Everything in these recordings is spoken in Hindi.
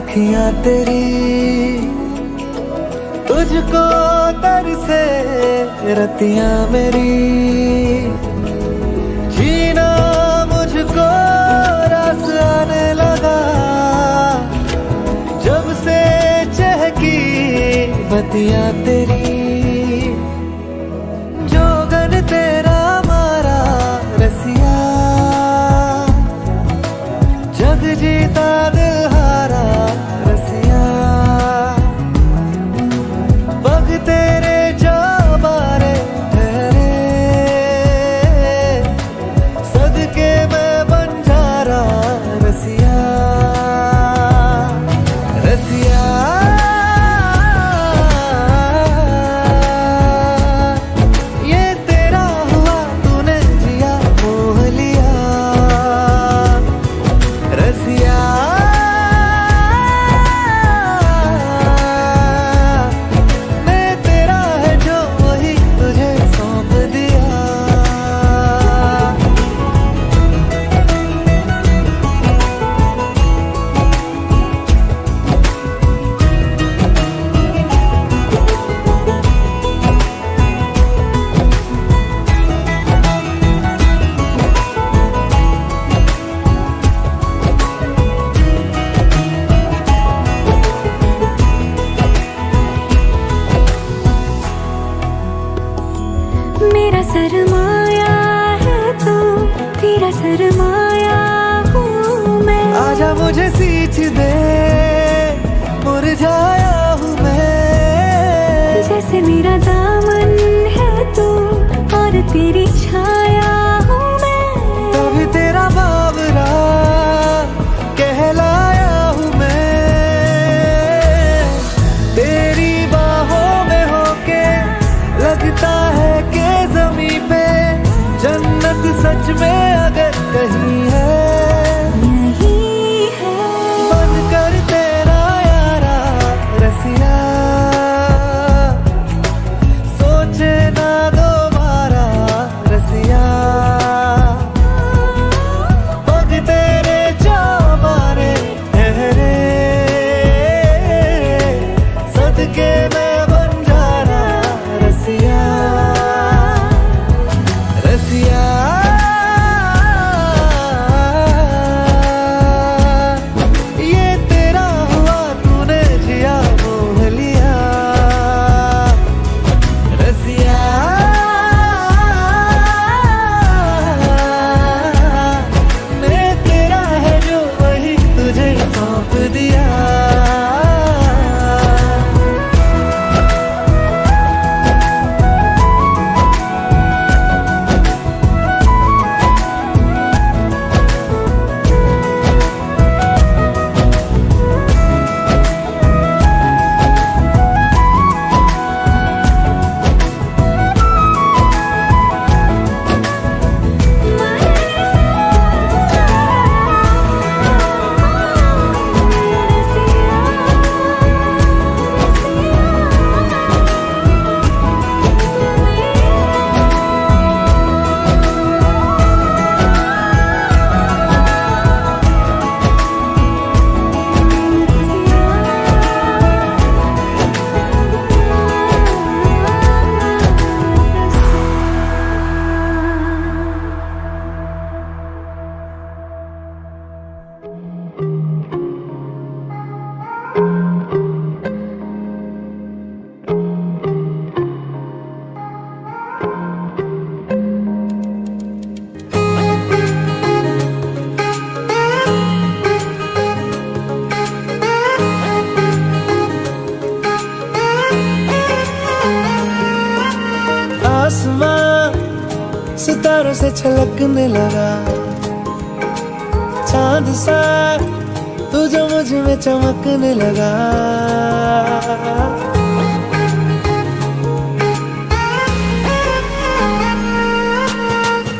अखिया तेरी। तुझको तरसे रतिया मेरी। जीना मुझको रस आने लगा। जब से चहकी बतियाँ तेरी। जोगन तेरा सच में अगर कहीं है। देखने लगा। चाँद सा तू जो मुझमें चमकने लगा।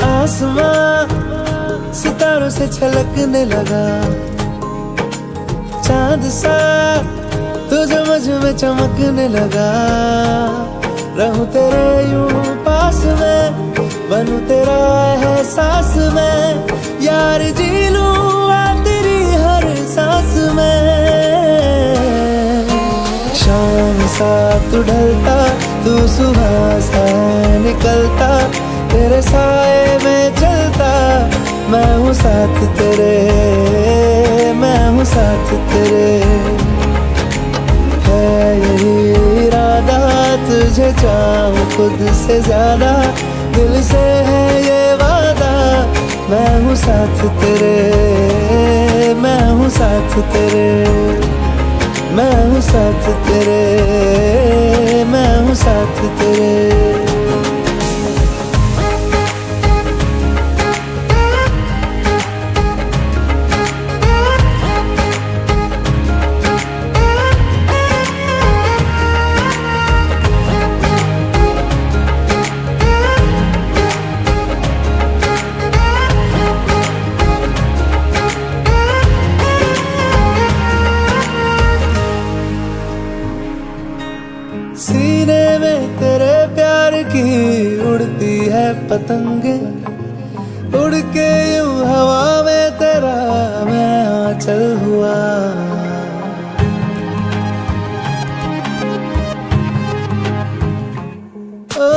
आसमां सितारों से छलकने लगा। चाँद सा तू जो मुझमें चमकने लगा। रहूँ तेरे यूँ पास में बनू तेरा है एहसास में। यार जी लूँगा तेरी हर सांस में। शाम सा तू ढलता, तू सुबह सा निकलता। तेरे साए में चलता, मैं हूँ साथ तेरे, मैं हूँ साथ तेरे। है यही इरादा तुझे चाहूँ खुद से ज़्यादा। दिल से है ये वादा, मैं हूँ साथ तेरे, मैं हूँ साथ तेरे, मैं हूँ साथ तेरे, मैं हूँ साथ तेरे। पतंगे उड़ के यूँ हवा में तेरा मैं आंचल हुआ। ओ,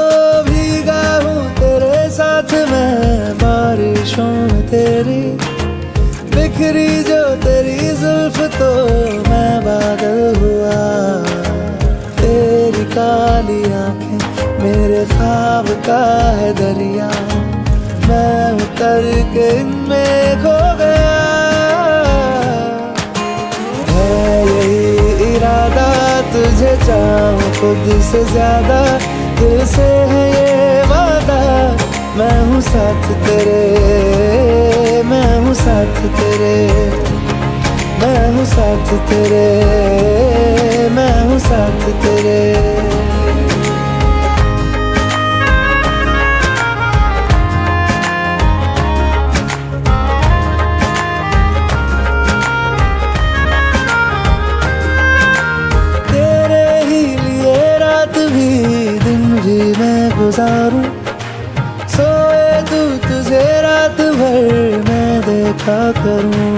भीगा हूँ तेरे साथ मैं, बारिशों में तेरी बिखरी जो तेरी जुल्फ तो मैं बादल हुआ। तेरी काली आँखें ख्वाब का है दरिया। मैं उतर के इनमें खो गया। है यही इरादा तुझे चाहूँ, खुद से ज़्यादा दिल से है ये वादा। मैं हूँ साथ तेरे, मैं हूँ साथ तेरे, मैं हूँ साथ तेरे, मैं हूँ साथ तेरे तेरे। गुजारूं। सोए तू तुझे रात भर मैं देखा करूँ।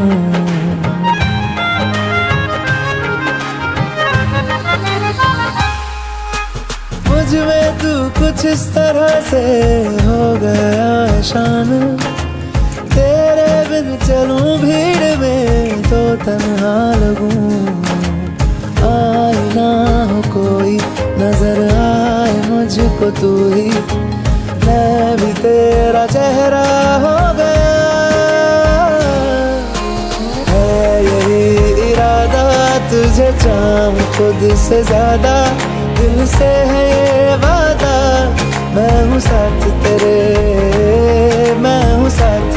मुझमें तू कुछ इस तरह से हो गया है शान। तेरे बिन चलूँ भीड़ में तो तन्हा लगूं। आए ना हो कोई नज़र आए मुझको तू ही। मैं भी तेरा चेहरा हो गया। है यही इरादा तुझे चाहूँ खुद से ज़्यादा। दिल से है ये वादा। मैं हूँ साथ तेरे, मैं हूँ साथ